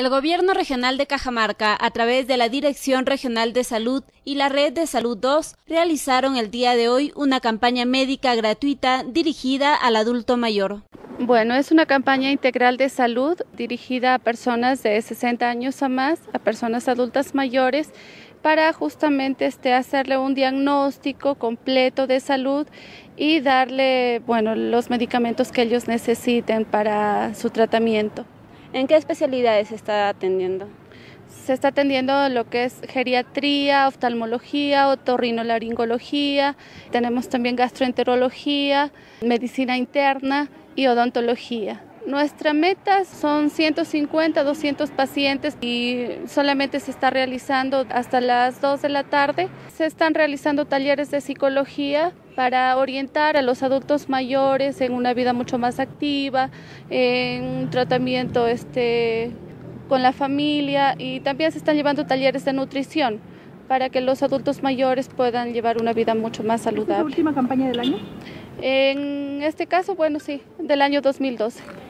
El Gobierno Regional de Cajamarca, a través de la Dirección Regional de Salud y la Red de Salud 2, realizaron el día de hoy una campaña médica gratuita dirigida al adulto mayor. Bueno, es una campaña integral de salud dirigida a personas de 60 años o más, a personas adultas mayores, para justamente este, hacerle un diagnóstico completo de salud y darle bueno, los medicamentos que ellos necesiten para su tratamiento. ¿En qué especialidades se está atendiendo? Se está atendiendo lo que es geriatría, oftalmología, otorrinolaringología, tenemos también gastroenterología, medicina interna y odontología. Nuestra meta son 150, 200 pacientes y solamente se está realizando hasta las 2 de la tarde. Se están realizando talleres de psicología para orientar a los adultos mayores en una vida mucho más activa, en un tratamiento este, con la familia y también se están llevando talleres de nutrición para que los adultos mayores puedan llevar una vida mucho más saludable. ¿Es la última campaña del año? En este caso, bueno, sí, del año 2012.